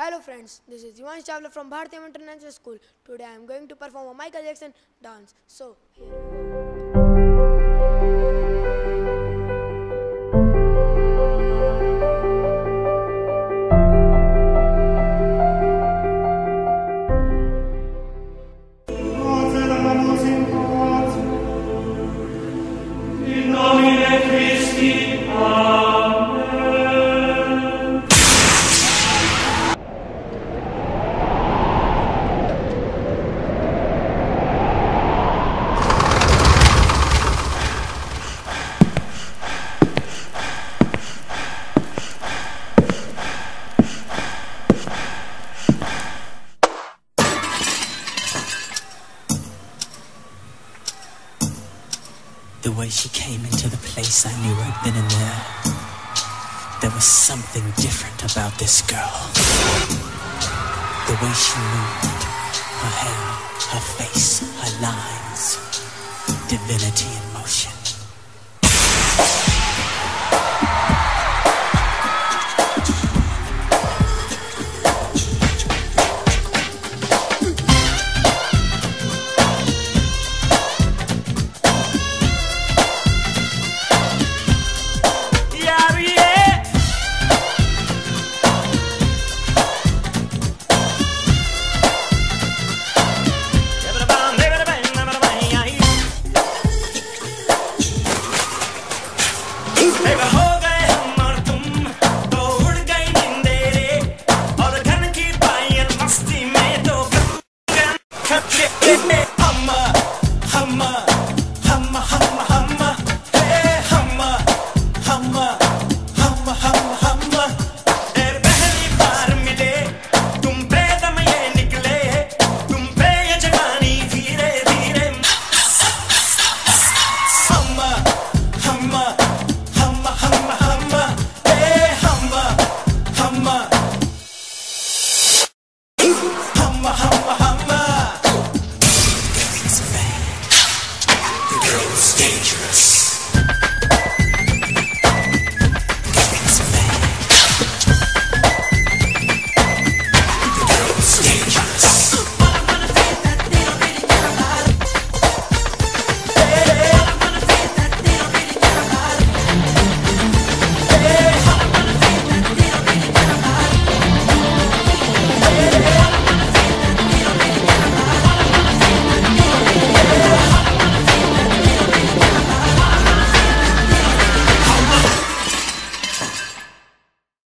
Hello friends, this is Yuvansh Chawla from Bhartiyam International School. Today I am going to perform a Michael Jackson dance. So, here. Way she came into the place, I knew right then and there. There was something different about this girl. The way she moved, her hair, her face, her lines, divinity in Hey, the whole